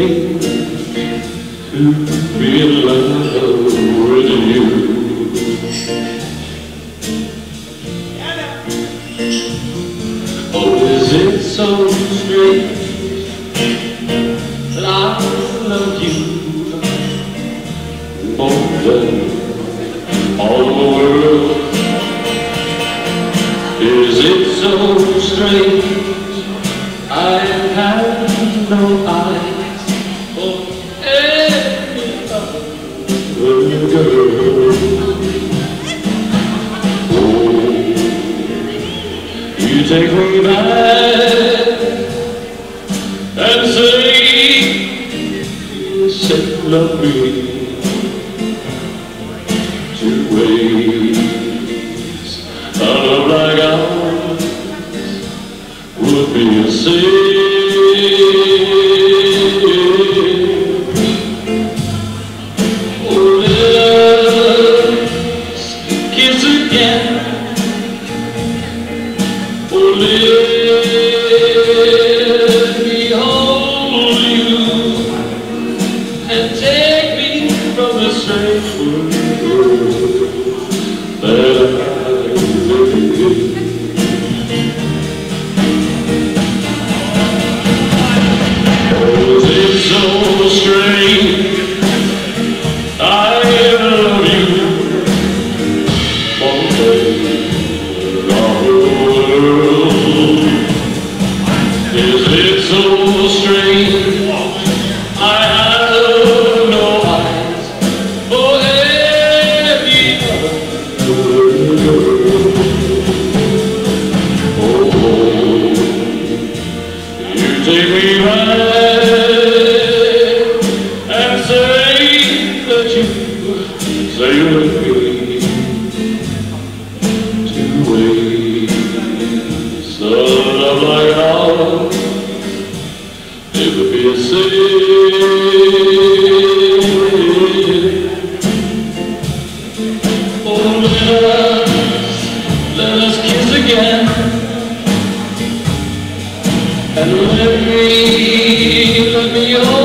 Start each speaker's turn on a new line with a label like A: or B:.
A: to be in love with you? Oh, is it so strange that I love you more than all the world? Is it so strange You take me back and say, say love me two ways. A love like ours would be a sin. and Say that you love me. Let me, let me, let